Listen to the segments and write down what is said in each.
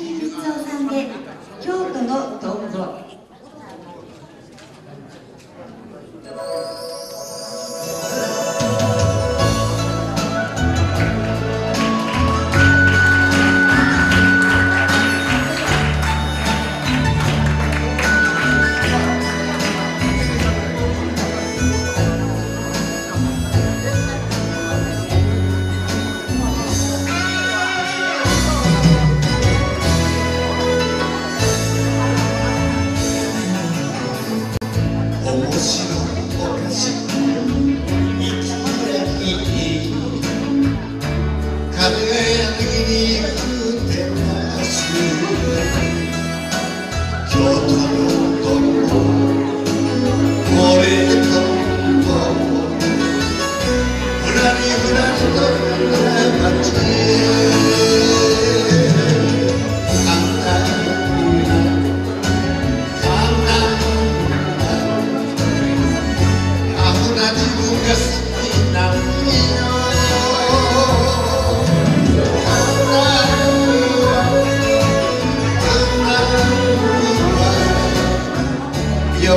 林光雄さんで「京都のトンボ」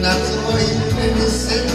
夏の夢に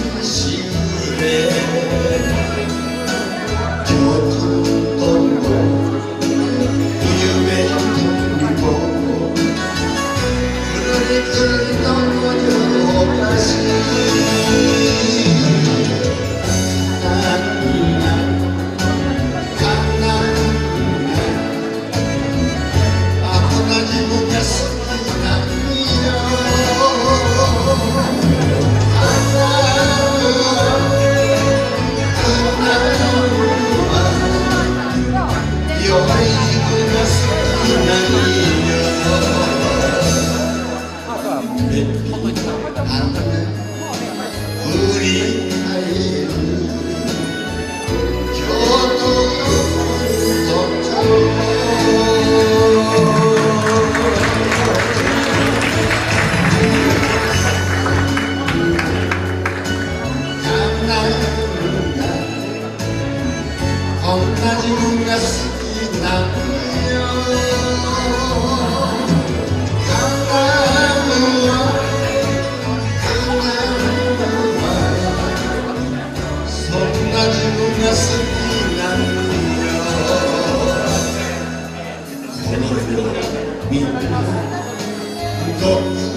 Niños, todos.